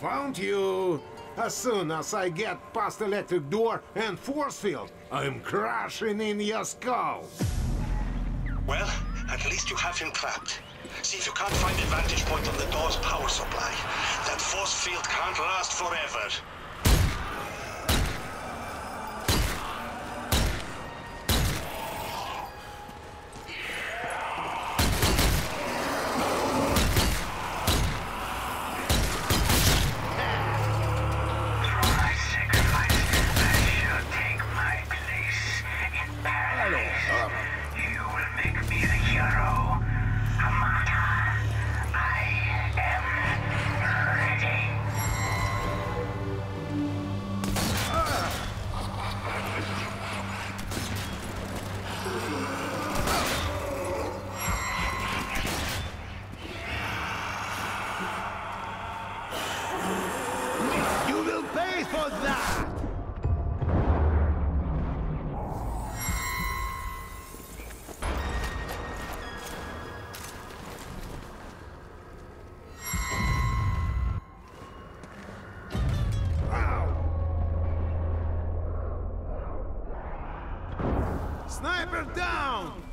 Found you! As soon as I get past the electric door and force field, I'm crashing in your skull! Well, at least you have him trapped. See if you can't find a vantage point on the door's power supply. That force field can't last forever. Sniper down!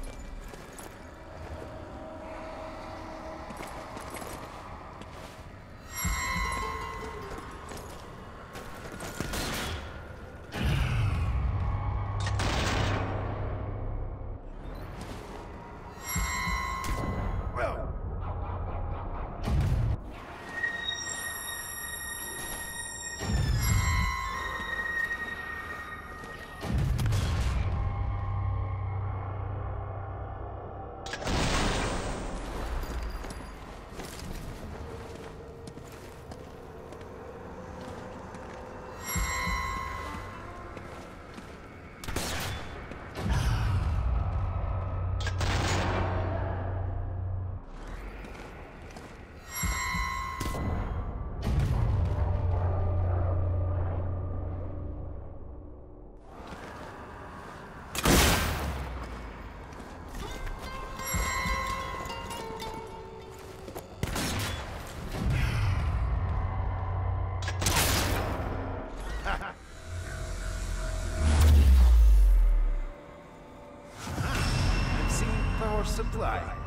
supply.